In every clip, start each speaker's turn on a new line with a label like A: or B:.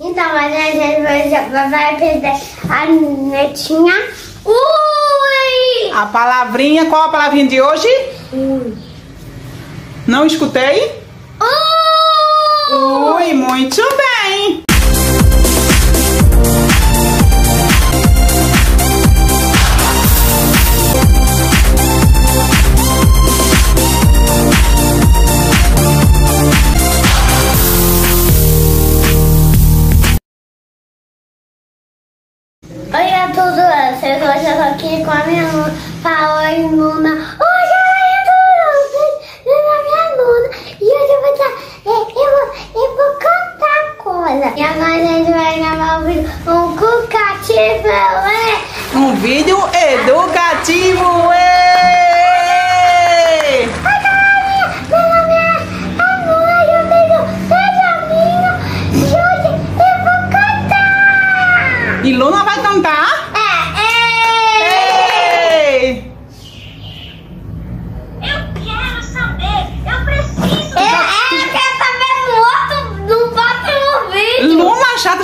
A: Então, mas a gente vai, vai perder a netinha. Ui!
B: A palavrinha, qual a palavrinha de hoje?
A: Ui!
B: Não escutei?
A: Ui!
B: Ui, muito bem!
A: Hoje eu tô aqui com a minha aluna, Paola Luna.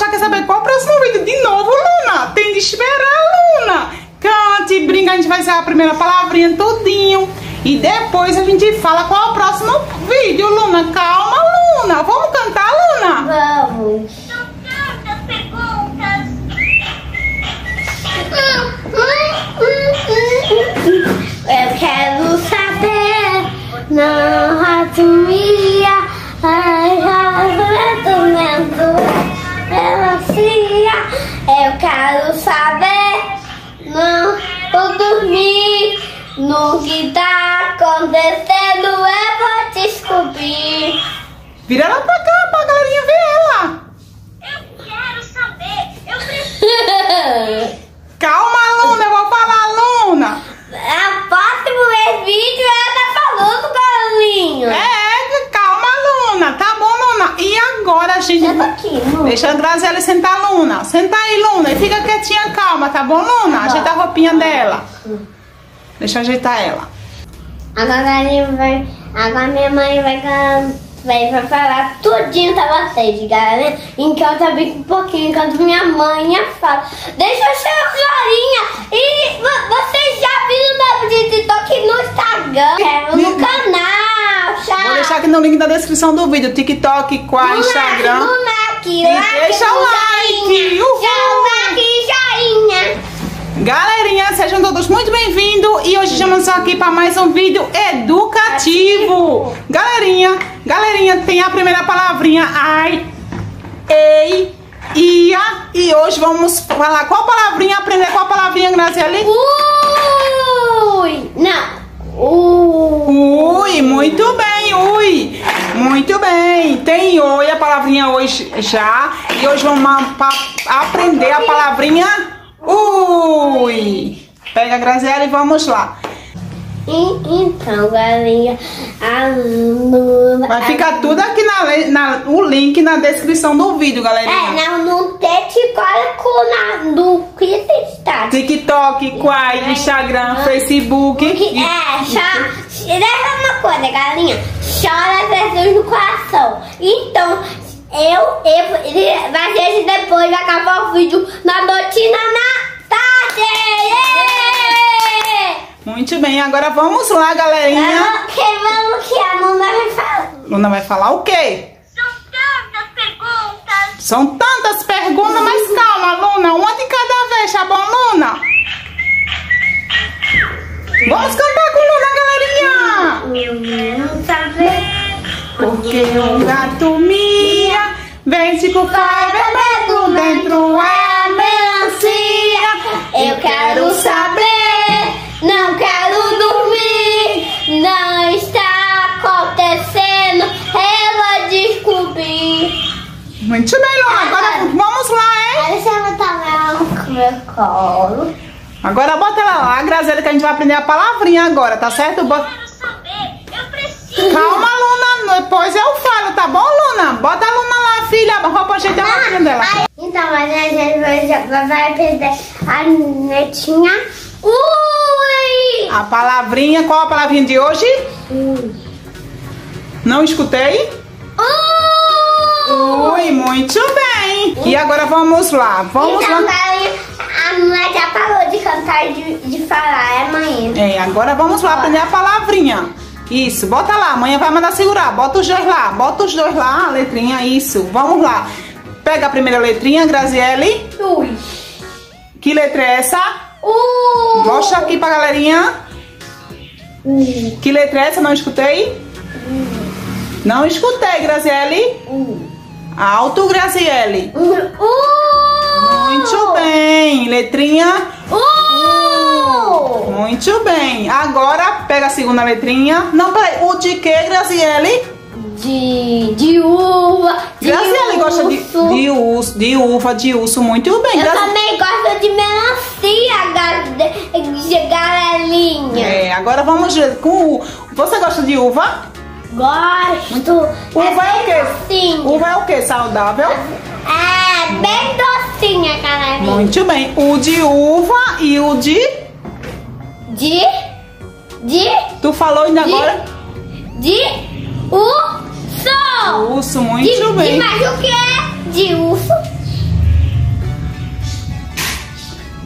B: Já quer saber qual o próximo vídeo. De novo, Luna! Tem de esperar, Luna! Cante, brinca, a gente vai ensinar a primeira palavrinha tudinho. E depois a gente fala qual é o próximo vídeo, Luna. Calma, Luna. Vamos cantar, Luna?
A: Vamos.
C: Tantas perguntas.
A: Eu quero saber, não saber, não vou dormir, no que tá acontecendo eu vou descobrir.
B: Vira ela pra cá, pra galerinha ver ela.
C: Eu quero saber, eu preciso.
B: Calma, Luna. Eu vou falar, Luna.
A: A próximo vídeo ela tá falando, Carlinhos.
B: É, calma, Luna. Tá bom, Luna. E agora a gente...
A: Eu tô aqui, não.
B: Deixa a Graziela sentar, Luna. Senta aí, Luna. E fica quietinha, calma, tá bom, Luna? Ajeita a roupinha dela. Deixa eu ajeitar ela.
A: Agora ele vai. Agora minha mãe vai, vai, vai falar tudinho pra vocês, galera. Enquanto eu brinco um pouquinho, enquanto minha mãe fala. Deixa eu ser Florinha. E vo- vocês já viram meu TikTok no Instagram? Quero no canal.
B: Deixar aqui no link da descrição do vídeo. TikTok, qual Instagram.
A: Like,
B: E
A: like,
B: deixa o like,
A: joinha. e joinha.
B: Galerinha, sejam todos muito bem-vindos e hoje estamos aqui para mais um vídeo educativo. Galerinha, galerinha, tem a primeira palavrinha ai, ei, ia e hoje vamos falar qual palavrinha, aprender qual palavrinha, Graziele?
A: Ui! Não! Ui!
B: Ui, muito bem, ui, muito bem. Tem oi, a palavrinha hoje já e hoje vamos aprender a palavrinha ui. Pega a Graziela e vamos lá.
A: Então, galerinha, a Luna.
B: Vai ficar tudo aqui na, na- o link na descrição do vídeo,
A: É,
B: galerinha.
A: não, no TikTok, na, no que está.
B: TikTok, Quai, Instagram, Facebook.
A: Que,
B: e-
A: é. Leva uma coisa, galinha. Chora Jesus no coração. Então, eu, eu, ele- a gente depois vai acabar o vídeo na notina na tarde.
B: Muito bem, agora vamos lá, galerinha.
A: Vamos que vamos que a Luna vai falar.
B: Luna vai falar o quê?
C: São tantas perguntas.
B: São tantas perguntas, mas calma, Luna. Uma de cada vez, tá bom, Luna? Vamos cantar com Luna,
A: Eu quero saber.
B: Porque um gato mia vence por fora bebendo dentro é melancia.
A: Eu quero saber, não quero dormir, não está acontecendo, eu vou descobrir.
B: Muito bem. Agora vamos lá, hein?
A: Você vai tomar no meu colo.
B: Agora bota ela lá, Graziela, que a gente vai aprender a palavrinha agora, tá certo? Bota...
C: Quero saber, eu preciso.
B: Calma, Luna, depois eu falo, tá bom, Luna? Bota a Luna lá, filha, a roupa ajeita a roupinha dela.
A: Então, mas a gente vai, vai perder a netinha. Ui!
B: A palavrinha, qual a palavrinha de hoje?
A: Ui!
B: Não escutei?
A: Ui!
B: Ui, muito bem. bem. E agora vamos lá. Vamos
A: então,
B: lá.
A: galerinha, a mãe já de cantar e de, de falar, é mãe.
B: É, agora vamos lá aprender a palavrinha. Isso, bota lá, amanhã vai mandar segurar. Bota os dois lá, bota os dois lá, a letrinha, isso. Vamos lá. Pega a primeira letrinha, Graziele.
A: Ui.
B: Que letra é essa?
A: Uh.
B: Mostra aqui pra galerinha.
A: Uh.
B: Que letra é essa? Não escutei? Não escutei, Graziele.
A: Uh.
B: Alto, Graziele.
A: Uh.
B: Muito bem. Letrinha. Muito bem. Agora pega a segunda letrinha. Não, peraí. O de que, Graziele?
A: De, de uva. De
B: Graziele gosta de, de, urso, de uva, de urso. Muito bem.
A: Eu
B: Grazi-
A: também gosto de melancia, ga- de galerinha.
B: É, agora vamos ver com o... Você gosta de uva?
A: Gosto.
B: Uva é o
A: bem
B: quê?
A: docinha.
B: Uva é o que? Saudável?
A: É, bem docinha, galerinha.
B: Muito bem. O de uva e o de...
A: De, de,
B: Tu falou ainda
A: De-
B: agora?
A: de urso.
B: Urso, muito
A: de,
B: bem.
A: De mais o que é? De urso.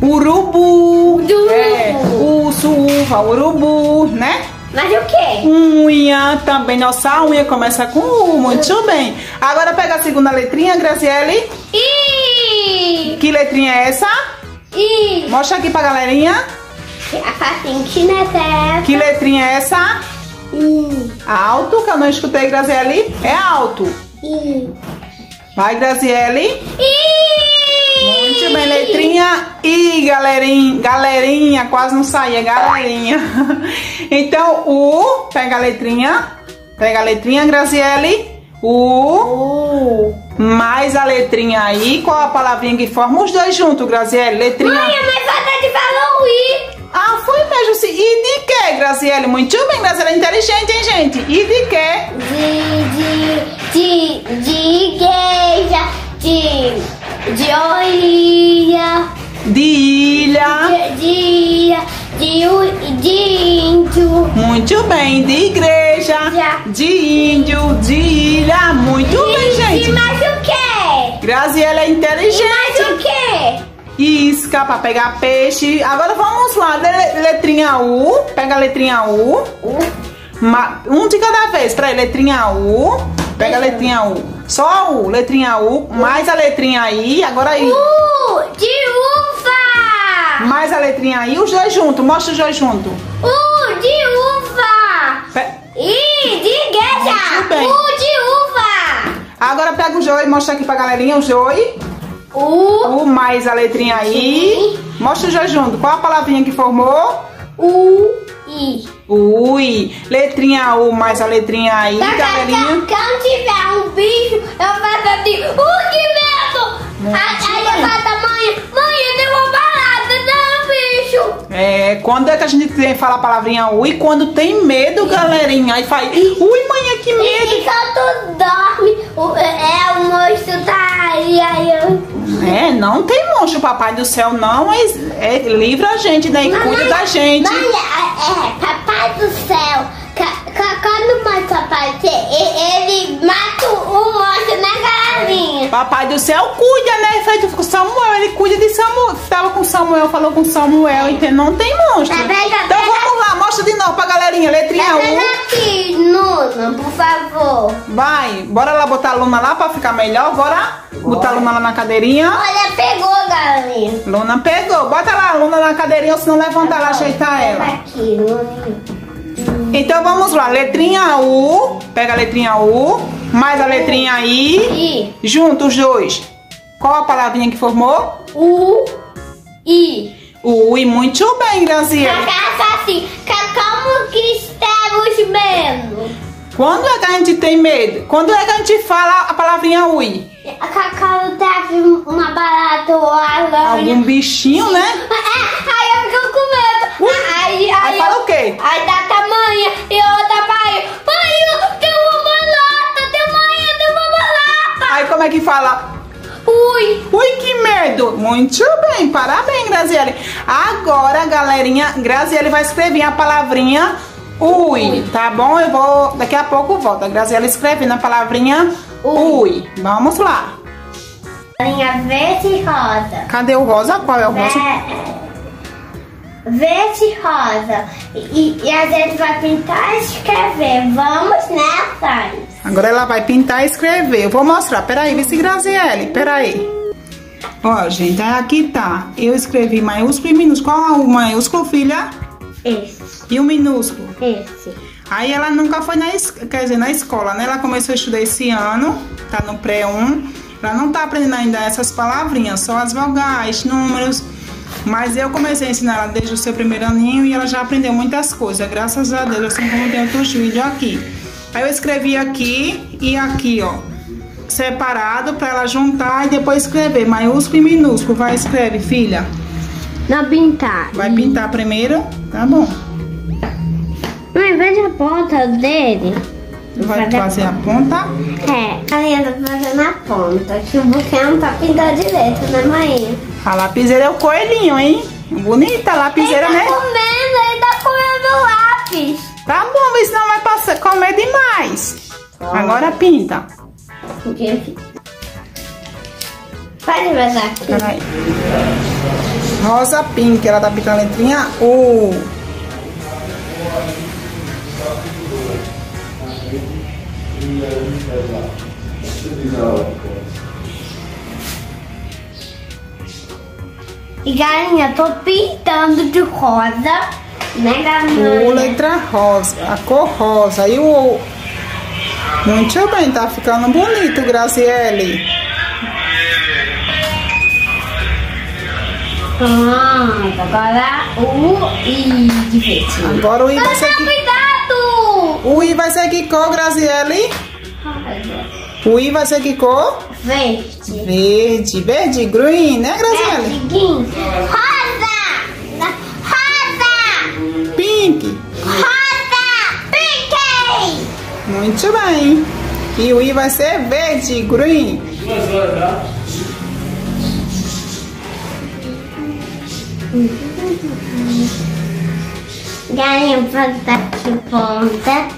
B: Urubu. É,
A: urubu.
B: urso, uva, urubu, né?
A: Mas o que?
B: Unha também. Nossa unha começa com U. Muito bem. Agora pega a segunda letrinha, Graziele.
A: I,
B: Que letrinha é essa?
A: I.
B: Mostra aqui pra galerinha.
A: A facinha que nessa.
B: Que letrinha é essa?
A: I,
B: Alto, que eu não escutei, Graziele. É alto.
A: I.
B: Vai, Graziele.
A: I.
B: Muito bem, letrinha I, galerinha. Galerinha, quase não saía, galerinha. Então, U, pega a letrinha. Pega a letrinha, Graziele. U,
A: Uh.
B: mais a letrinha I. Qual a palavrinha que forma os dois juntos, Graziele? Letrinha.
A: Mãe, mas de falar o I.
B: Ah, foi mesmo. sim. E de que, Graziele? Muito bem, Graziele é inteligente, hein, gente? E de que?
A: De, de, de, de igreja, de, de orelha,
B: De ilha.
A: de, de de, u- de índio.
B: Muito bem, de igreja,
A: Já.
B: de índio, de ilha. Muito bem,
A: E
B: gente.
A: mais o que?
B: Graziela é
A: E mais
B: inteligente.
A: o que?
B: Isca pra pegar peixe. Agora vamos lá, le- letrinha U. Pega a letrinha U. Ma- Um de cada vez. Peraí, letrinha U. Pega a letrinha U. Só a U. Letrinha U. Mais a letrinha I. Agora I.
A: U de uva.
B: Mais a letrinha I. Os dois juntos. Mostra os dois juntos.
A: U de uva.
B: Pe-
A: I de igreja. U de uva.
B: Agora pega os dois. Mostra aqui pra galerinha os dois.
A: U,
B: U mais a letrinha I. Mostra os dois juntos. Qual a palavrinha que formou?
A: U, I.
B: Ui. Letrinha U mais a letrinha I, galerinha.
A: Quando tiver um bicho, eu faço assim, uh, que medo!
B: Muito
A: Aí eu falo da mãe, mãe, eu tenho uma barata, não, bicho!
B: É, quando é que a gente tem, fala a palavrinha U e quando tem medo, galerinha. Aí faz, ui, mãe, que
A: E,
B: medo.
A: e quando dorme, é, o monstro tá aí, aí eu...
B: É, não tem monstro, papai do céu, não, mas é, livra a gente, né? E cuida da gente.
A: Mãe, é, é, papai do céu, quando o monstro aparecer, e- ele mata o monstro na galinha.
B: Papai do céu cuida, né? Feito com Samuel, ele cuida de Samuel. Tava com Samuel, falou com Samuel, então não tem monstro.
A: Tá
B: Então vamos lá, mostra de novo pra galerinha. Letrinha
A: Tá Nuna, por favor.
B: Vai, bora lá botar a Luna lá pra ficar melhor. Bora botar a Luna lá na cadeirinha.
A: Olha, pegou, galinha.
B: Luna pegou. Bota lá a Luna na cadeirinha, ou se não levanta ela, ajeitar ela.
A: Aqui.
B: Então vamos lá, letrinha U. Pega a letrinha U, mais a letrinha I.
A: I,
B: Juntos os dois. Qual a palavrinha que formou?
A: U, I.
B: Ui, muito bem, Graziela.
A: Cacá assim, como que estamos vendo?
B: Quando é que a gente tem medo? Quando é que a gente fala a palavrinha ui?
A: A Cacau teve uma barata ou aranha.
B: Algum bichinho, né?
A: É, aí eu fico com medo.
B: Ui,
A: Aí,
B: aí
A: aí,
B: fala
A: eu-
B: o quê?
A: Aí dá tamanha e outra pai. Eu tenho uma barata, tem eu tenho uma barata.
B: Aí como é que fala?
A: Ui,
B: Ui, que medo! Muito bem, parabéns, Graziele. Agora, galerinha, Graziele vai escrever a palavrinha ui, tá bom? Eu vou, daqui a pouco volto. A Graziele escrevendo a palavrinha ui. Vamos lá.
A: Galinha verde e rosa.
B: Cadê o rosa? Qual é o rosa?
A: Ve- Verde e rosa. E, e a gente vai pintar e escrever. Vamos, né, Thais?
B: Agora ela vai pintar e escrever. Eu vou mostrar. Peraí, vice Graziele. Peraí. Ó, gente, aqui tá. Eu escrevi maiúsculo e minúsculo. Qual é o maiúsculo, filha?
A: Esse,
B: E o minúsculo?
A: esse.
B: Aí ela nunca foi na, quer dizer, na escola, né? Ela começou a estudar esse ano, tá no pré-1. Ela não tá aprendendo ainda essas palavrinhas, só as vogais, números. Mas eu comecei a ensinar ela desde o seu primeiro aninho e ela já aprendeu muitas coisas, graças a Deus, assim como tem outros vídeos aqui. Aí eu escrevi aqui e aqui, ó, separado pra ela juntar e depois escrever maiúsculo e minúsculo. Vai, escreve, filha.
A: Não pintar.
B: Vai pintar primeiro, tá bom.
A: Mãe, veja a ponta dele.
B: Vai fazer a ponta.
A: É, a Galinha tá fazendo a ponta. Que o buquê não tá pintando direito, né, mãe?
B: A lapiseira é o coelhinho, hein? Bonita a lapiseira,
A: ele tá
B: né?
A: comendo, ele tá comendo lápis.
B: Tá bom, mas senão vai passar, comer demais. Agora pinta.
A: O que aqui? Pode ver aqui.
B: Peraí. Rosa pink, ela tá pintando a letrinha U.
A: E galinha, tô pintando de rosa. Né, galinha?
B: letra rosa, a cor rosa. E o. Muito bem, tá ficando bonito, Graziele.
A: Pronto, agora o I de verde.
B: Agora o I vai ser que,
A: Cuidado!
B: o I vai ser que cor, Graziele?
A: Rosa.
B: O I vai ser que cor?
A: Verde.
B: Verde, verde, green, né, Graziele?
A: Verdinho. Rosa! Rosa!
B: Pink.
A: Rosa! Pink!
B: Muito bem. E o I vai ser verde, green.
A: Galinha, ponta de ponta.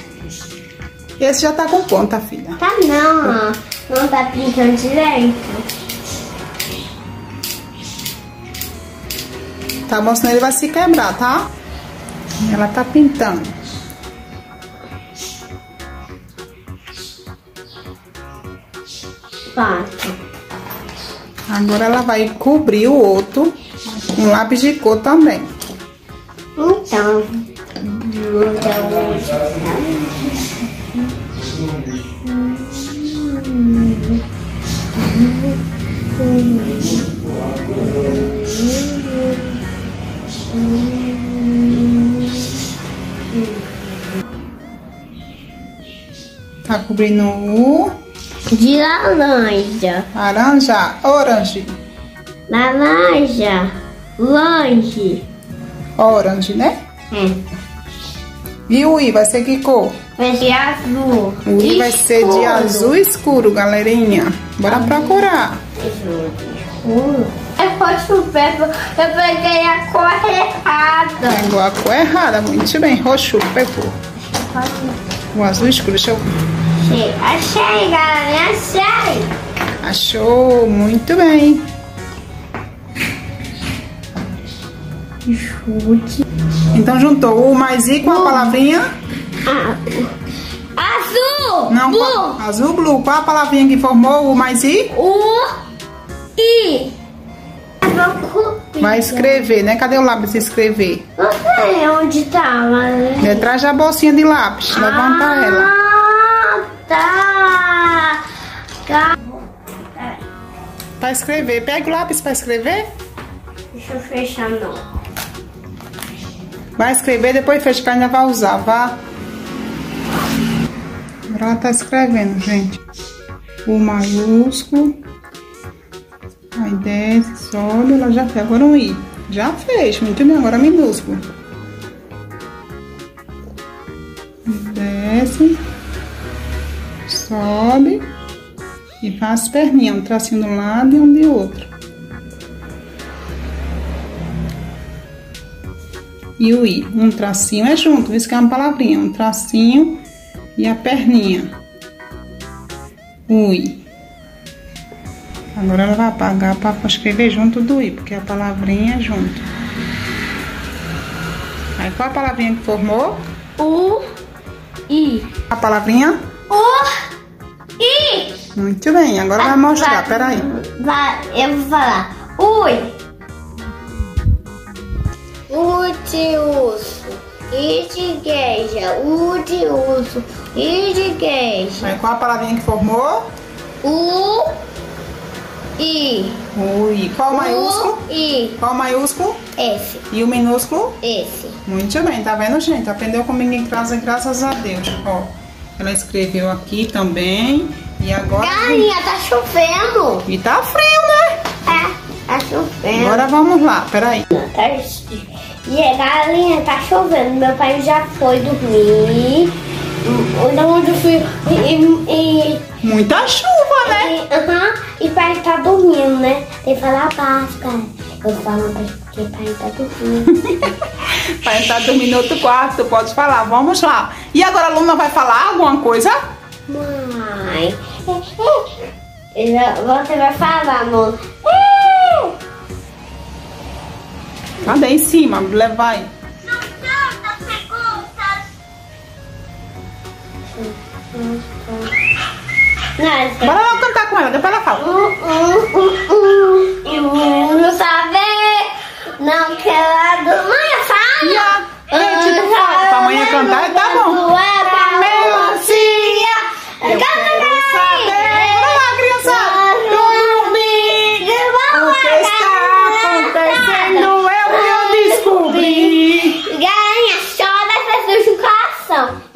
B: Esse já tá com ponta, filha.
A: Tá não, ó. Não tá pintando direito.
B: Tá bom, senão ele vai se quebrar, tá? Ela tá pintando.
A: Pronto.
B: Agora ela vai cobrir o outro com lápis de cor também.
A: Então.
B: Tá cobrindo o
A: De laranja.
B: laranja, orange.
A: Laranja. Lange.
B: Orange, né?
A: É.
B: E o I vai ser que cor?
A: Vai ser azul.
B: O I vai ser de azul escuro, galerinha. Bora procurar.
A: Escuro. Eu posso chover, eu peguei a cor errada.
B: Pegou a cor errada, muito bem. Roxo, pegou. O azul escuro, deixa eu...
A: Achei, achei, galera, achei.
B: Achou, muito bem.
A: Chute.
B: Então juntou o mais I com a palavrinha...
A: Azul.
B: Não,
A: Blue.
B: qual- azul blue. Qual a palavrinha que formou o mais I?
A: O I.
B: Vai escrever, né? Cadê o lápis escrever?
A: Não sei onde tá, mas...
B: Detrás da bolsinha de lápis. Levanta ela.
A: Ah, tá. Tá.
B: Pra escrever. Pega o lápis pra escrever.
A: Deixa eu fechar, não.
B: Vai escrever, depois fecha que ainda vai usar, vá. Agora ela tá escrevendo, gente. O maiúsculo. Aí desce, sobe, ela já fez. Agora um I. Já fez, muito bem. Agora minúsculo. Desce. Sobe. E faz as perninhas. Um tracinho de um lado e um de outro. E o i. Um tracinho é junto, isso que é uma palavrinha. Um tracinho e a perninha. O i. Agora ela vai apagar pra escrever junto do I, porque a palavrinha é junto. Aí qual a palavrinha que formou?
A: U, I.
B: A palavrinha?
A: U, I.
B: Muito bem, agora vai mostrar, peraí.
A: Vai, eu vou falar. Ui. U de urso. I de igreja. U de urso. I de igreja.
B: Aí qual a palavrinha que formou?
A: U, I.
B: Ui. Qual o maiúsculo?
A: I.
B: Qual o maiúsculo?
A: Esse,
B: E o minúsculo?
A: esse.
B: Muito bem, tá vendo, gente? Aprendeu comigo em casa, graças a Deus. Ó, ela escreveu aqui também. E agora.
A: Galinha, tá chovendo.
B: E tá frio, né?
A: É, tá chovendo.
B: Agora vamos lá, peraí.
A: Tá... E a galinha, tá chovendo. Meu pai já foi dormir. Onde eu fui. E, e,
B: Muita chuva, né?
A: e, aham, e pai tá dormindo, né? Tem que falar baixo, cara. Eu falo porque pai tá dormindo.
B: Pai tá dormindo no outro quarto, pode falar. Vamos lá. E agora a Luna vai falar alguma coisa?
A: Mãe. Você vai falar, amor.
B: Cadê em cima? Vai.
C: São tantas perguntas.
A: Não,
B: Bora lá cantar com ela, depois ela fala.
A: Uh, uh, uh, uh. E o mundo saber. Não quero mãe, fala.
B: Já. É, tipo, fala. Pra amanhã cantar, tá bom.
A: É pra melancia.
B: Eu quero saber. Bora lá, criançada. Eu dormi. O que está acontecendo é o que eu descobri.
A: Galinha, chora essa do coração. E agora? hum,
C: Eu quero saber. Eu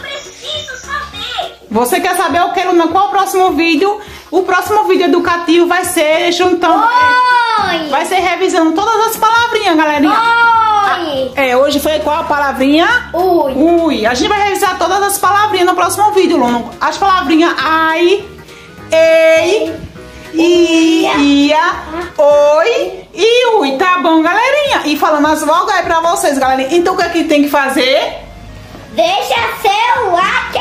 C: preciso saber.
B: Você quer saber o que, Luna? Qual o próximo vídeo? O próximo vídeo educativo vai ser juntando.
A: Oi!
B: Vai ser revisando todas as palavrinhas, galerinha.
A: Oi!
B: É, hoje foi qual a palavrinha?
A: Ui!
B: Ui. A gente vai revisar todas as palavrinhas no próximo vídeo, Luna. As palavrinhas ai, ei, i, ia, oi e ui. Tá bom, galerinha? E falando as vogais aí pra vocês, galerinha. Então o que é que tem que fazer?
A: Deixa seu like!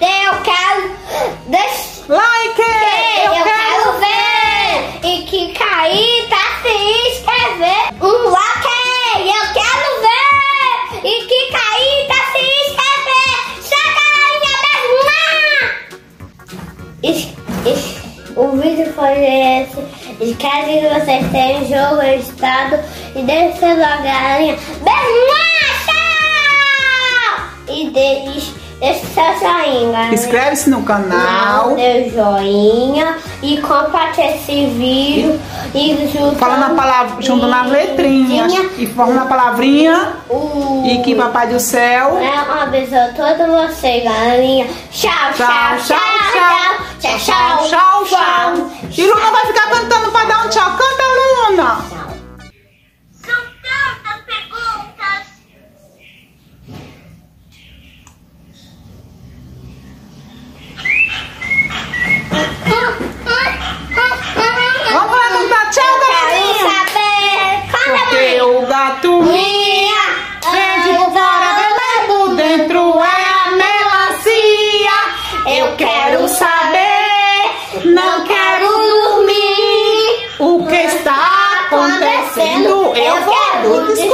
A: Eu quero. Deixa.
B: Like!
A: Eu, quero ver! E que cair tá se inscrever! Espero que vocês tenham jogo editado. E deixe seu like, galinha. Beijo! Tchau! E deixe, deixe seu joinha.
B: Inscreve-se no canal.
A: Dê joinha e compartilhe esse vídeo e juntando,
B: Falando a palavra, juntando as letrinhas. E formando a palavrinha.
A: O...
B: E que Papai do Céu.
A: É a todos vocês, galerinha. Tchau, tchau, tchau, tchau, tchau, tchau,
B: tchau, tchau. E Luna vai ficar cantando pra dar um tchau. Canta, Luna. Eu. Beijo